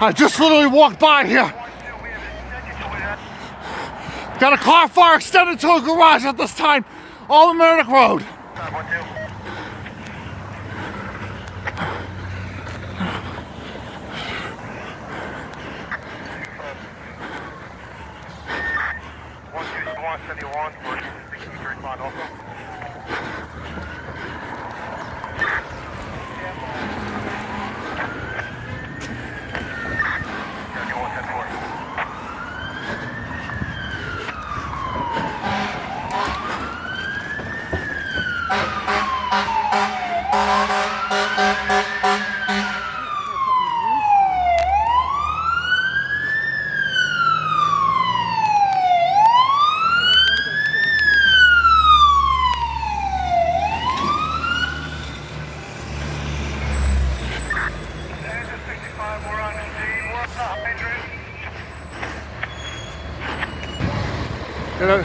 I just literally walked by here. Got a car fire extended to a garage at this time. Old Mamaroneck Road. Gonna,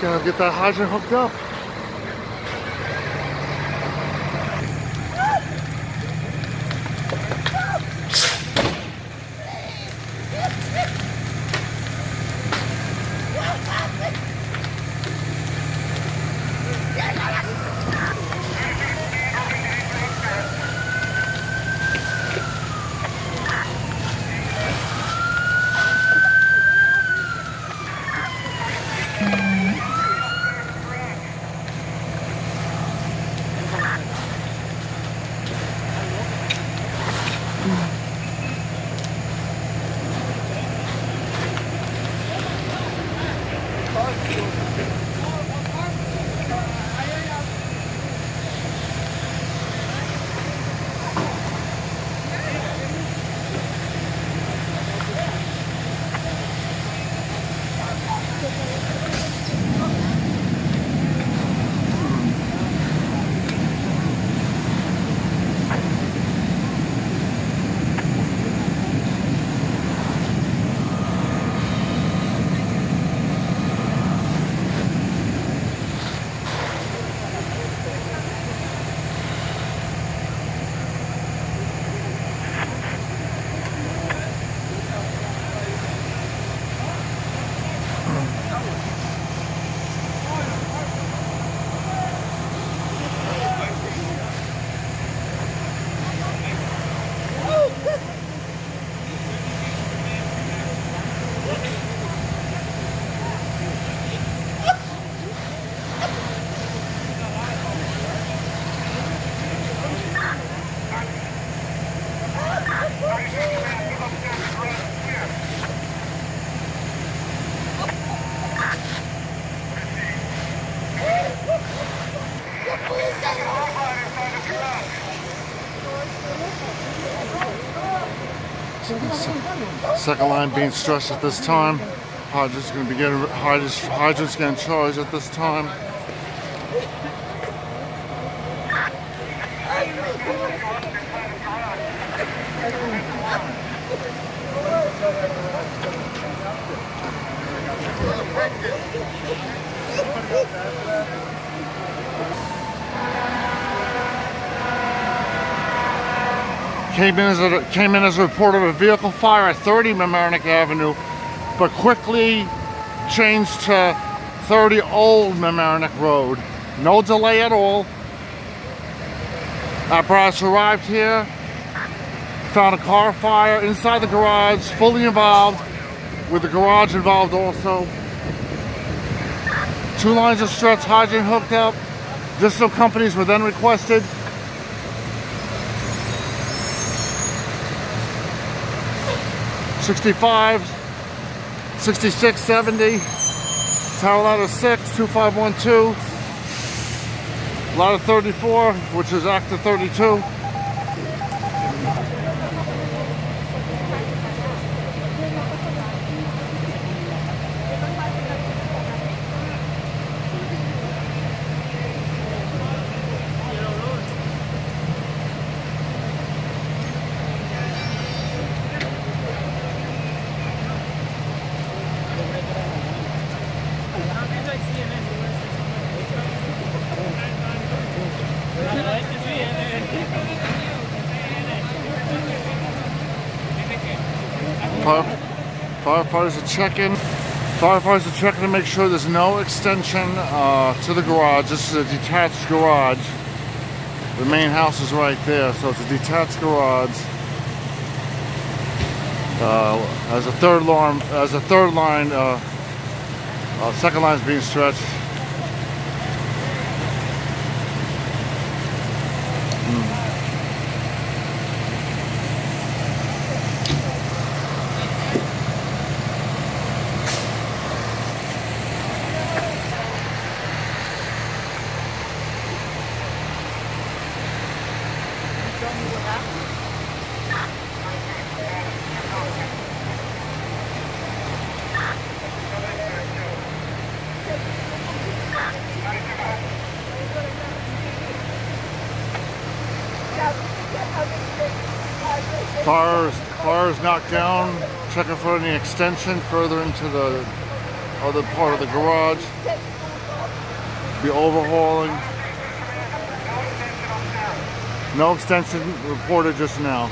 gonna get that hydrant hooked up. Second line being stressed at this time. Hydrant's gonna be getting hydrant's, hydrant's getting charged at this time. Came in as a came in as a report of a vehicle fire at 30 Mamaroneck Avenue, but quickly changed to 30 Old Mamaroneck Road. No delay at all. Our Apparatus arrived here, found a car fire inside the garage, fully involved, with the garage involved also. Two lines of struts, hydrant hooked up. Additional companies were then requested. Sixty-five, sixty-six, seventy, tower ladder six, two five one two, ladder thirty-four, which is active thirty-two. Firefighters are checking. Firefighters are checking to make sure there's no extension uh, to the garage. This is a detached garage. The main house is right there, so it's a detached garage. Uh, as a third line, as a third line uh, uh, second line is being stretched. Fires, fires knocked down. Checking for any extension further into the other part of the garage. Be overhauling. No extension reported just now.